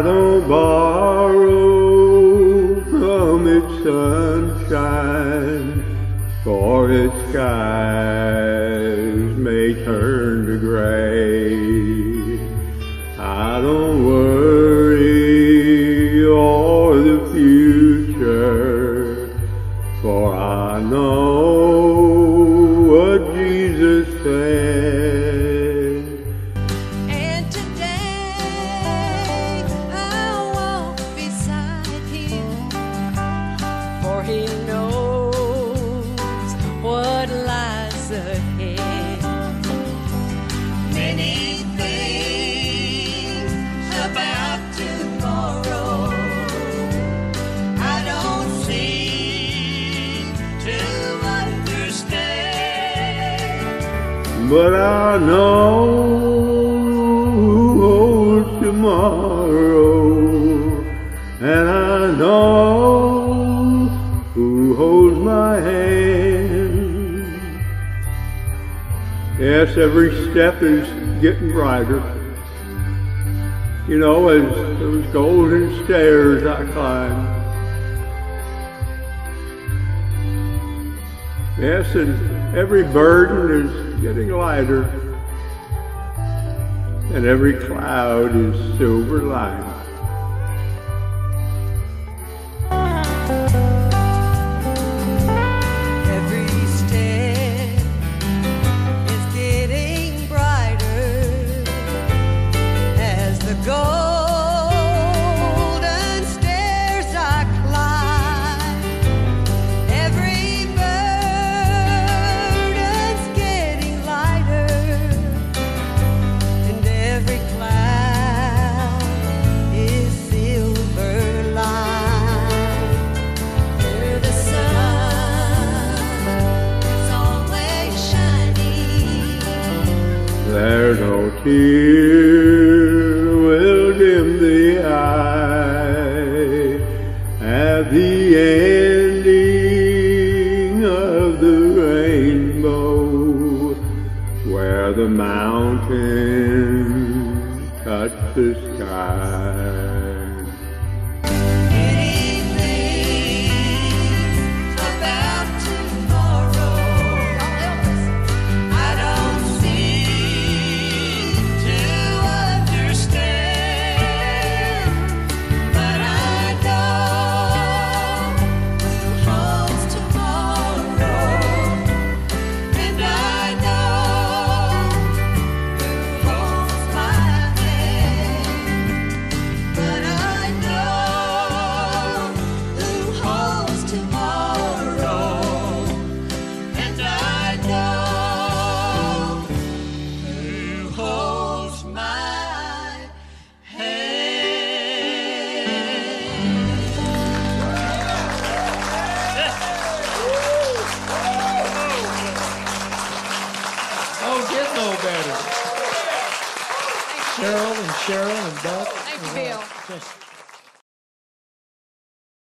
shadow borrow from its sunshine, for its skies may turn to gray. I don't worry o'er the future, for I know Many things about tomorrow I don't seem to understand. But I know tomorrow, and I know Yes, every step is getting brighter. You know, as those golden stairs I climb. Yes, and every burden is getting lighter, and every cloud is silver lined. There's no tear will dim the eye at the ending of the rainbow, where the mountains touch the sky. Better. Sharon and Cheryl and Buck. Thank you, Bill.